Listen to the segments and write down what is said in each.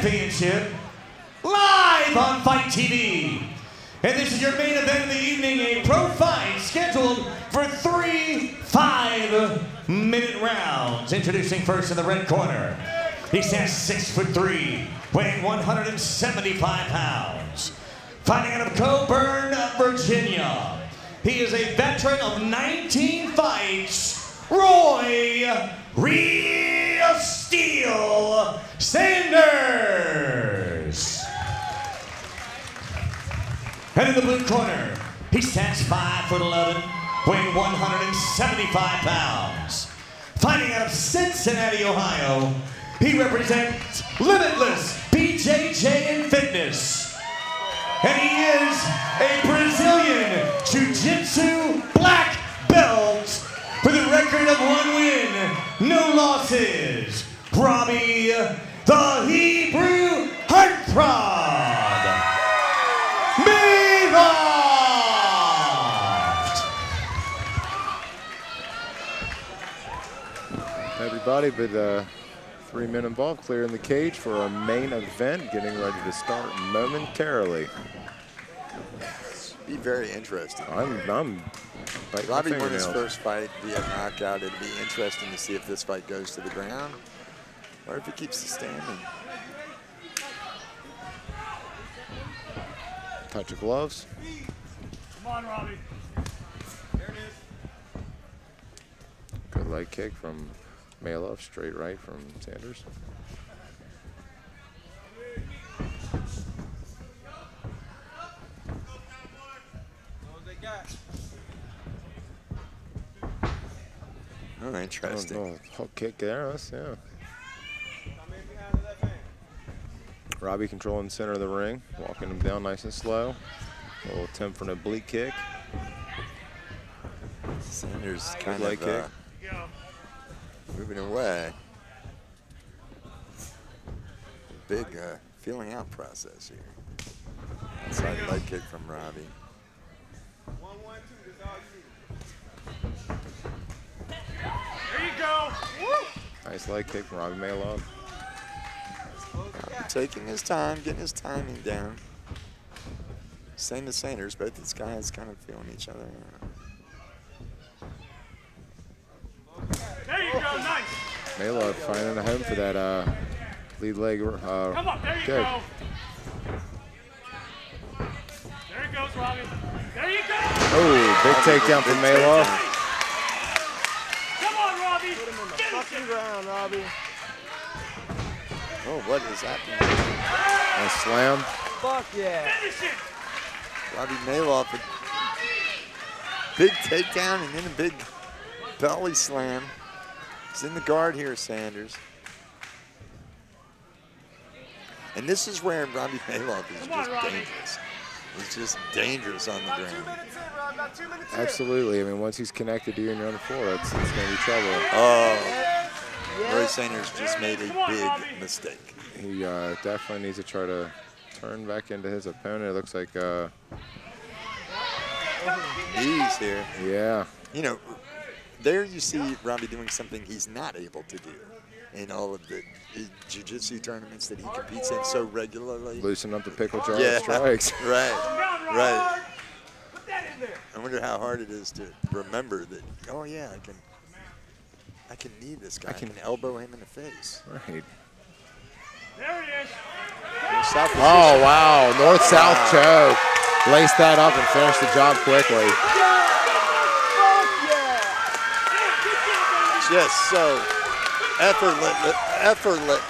Championship live on Fight TV. And this is your main event of the evening, a pro fight scheduled for three five-minute rounds. Introducing first in the red corner, he stands six foot three, weighing 175 pounds. Fighting out of Coeburn, Virginia. He is a veteran of 19 fights, Roy Real Steel Sanders. And in the blue corner, he stands 5 foot 11, weighing 175 pounds. Fighting out of Cincinnati, Ohio, he represents Limitless BJJ and Fitness. And he is a Brazilian Jiu-Jitsu black belt with a record of one win, no losses. Robby, the Hebrew Heartthrob. Everybody, but uh, three men involved clearing the cage for our main event, getting ready to start momentarily. Be very interesting. I'm, I'm biting Robby won his first fight via knockout. It'd be interesting to see if this fight goes to the ground or if he keeps it standing. Touch of gloves. Come on, Robby. There it is. Good leg kick from Malof, straight right from Sanders. Oh, interesting. Oh, no. Hook kick there, that's, yeah. Robby controlling the center of the ring, walking him down nice and slow. A little attempt for an oblique kick. Sanders Good kind leg of uh, moving away. Big uh, feeling out process here. Outside leg kick from Robby. There you go. Woo! Nice leg kick from Robby Malof. Taking his time, getting his timing down. Same as Sanders, both these guys kind of feeling each other. There you go. Nice. Malof finding a home for that uh, lead leg uh, Come on. There you kick. go. There it goes, Robby. There you go. Oh, big takedown from Big Malov. Come on, Robby. Finish it. ground, Robby. Oh, what is happening? Nice slam. Fuck yeah. Finish it. Robby Malof, a big takedown and then a big belly slam. He's in the guard here, Sanders. And this is where Robby Malof is Come just Robby. dangerous. He's just dangerous on the ground. About two minutes in. Absolutely. I mean, once he's connected to you and you're on the floor, it's, it's going to be trouble. Oh, Roy Sanders just made a Come on, Robby. big mistake. He uh, definitely needs to try to turn back into his opponent. It looks like, uh, Knees here. yeah, You know, there you see Robby doing something he's not able to do in all of the jiu-jitsu tournaments that he competes in so regularly. loosen up the pickle jar Yeah, of strikes. right, right. Put that in there. I wonder how hard it is to remember that. Oh yeah, I can. I can knee this guy. I can, elbow him in the face. Right. There it is. South Oh, wow. North-south choke. Lace that up and finish the job quickly. Just so effortless. Effortless.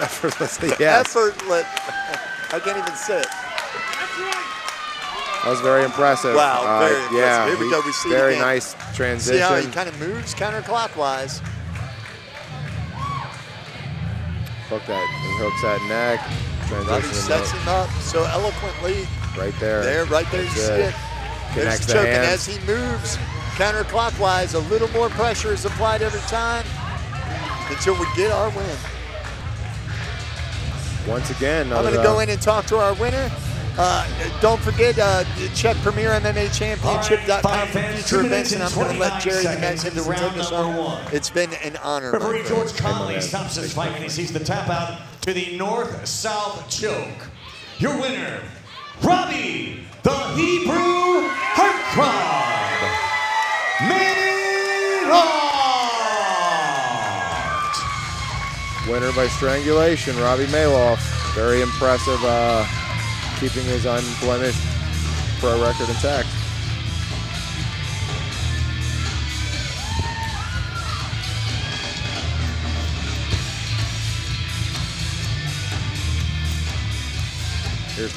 Effortlessly, yes. Effortless. I can't even say it. That's. That was very impressive. Wow, Uh, very impressive. Yeah, Here we he- go, we see it Very nice See how he kind of moves counterclockwise. Hook that, he hooks that neck. Robby Transition sets him up so eloquently. right there. There, right there, you That's see it. it. There's Connects the choking hands. as he moves counterclockwise. A little more pressure is applied every time until we get our win. Once again, I'm going to go uh, in and talk to our winner. Uh, don't forget, uh, check Premier MMA Championship.com Five for future events, and and I'm going to let Jerry seconds Magnificent into take round us number one. It's been an honor. Referee. George Conley stops his fight when he sees the tap out to the north-south choke. Your winner, Robby the Hebrew Heartthrob Malof. Winner by strangulation, Robby Malof. Very impressive, uh, keeping his unblemished pro record intact.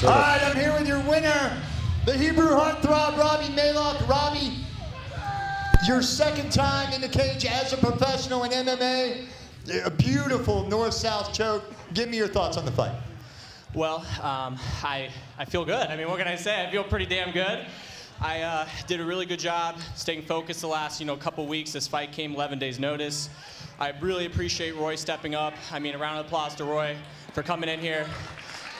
All right, I'm here with your winner, the Hebrew heartthrob, Robby Malof. Robby, your second time in the cage as a professional in MMA. A beautiful north-south choke. Give me your thoughts on the fight. Well, um, I, I feel good. I mean, what can I say? I feel pretty damn good. I uh, did a really good job staying focused the last, you know, couple weeks. This fight came 11 days notice. I really appreciate Roy stepping up. I mean, a round of applause to Roy for coming in here.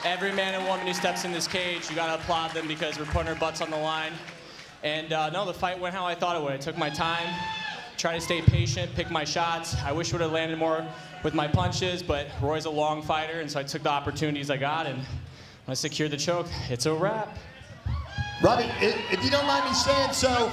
Every man and woman who steps in this cage, you gotta applaud them because we're putting our butts on the line. And uh, no, the fight went how I thought it would. I took my time, tried to stay patient, pick my shots. I wish would have landed more with my punches, but Roy's a long fighter, and so I took the opportunities I got, and when I secured the choke, it's a wrap. Robby, if you don't mind me saying so,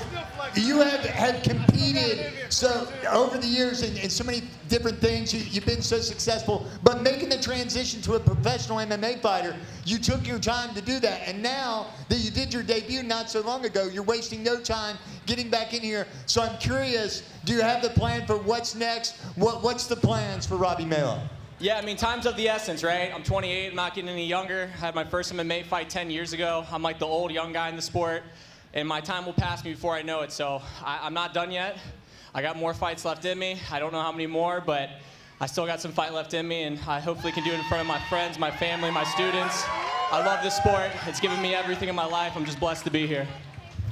you have, have competed so over the years in, in so many different things. You, you've been so successful, but making the transition to a professional MMA fighter, you took your time to do that. And now that you did your debut not so long ago, you're wasting no time getting back in here. So I'm curious, do you have the plan for what's next? What, what's the plans for Robby Malof? Yeah, I mean, time's of the essence, right? I'm 28, I'm not getting any younger. I had my first MMA fight 10 years ago. I'm like the old young guy in the sport, and my time will pass me before I know it. So I, I'm not done yet. I got more fights left in me. I don't know how many more, but I still got some fight left in me, and I hopefully can do it in front of my friends, my family, my students. I love this sport. It's given me everything in my life. I'm just blessed to be here.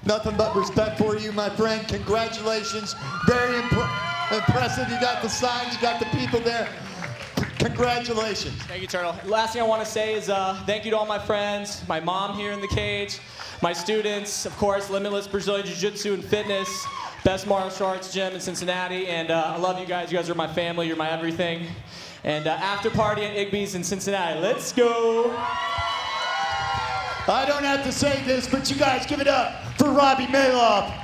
Nothing but respect for you, my friend. Congratulations. Very impr- impressive. You got the signs, you got the people there. Congratulations. Thank you, Turtle. Last thing I want to say is uh, thank you to all my friends, my mom here in the cage, my students, of course, Limitless Brazilian Jiu Jitsu and Fitness, best martial arts gym in Cincinnati, and uh, I love you guys. You guys are my family, you're my everything. And uh, after party at Igby's in Cincinnati. Let's go. I don't have to say this, but you guys give it up for Robby Malof.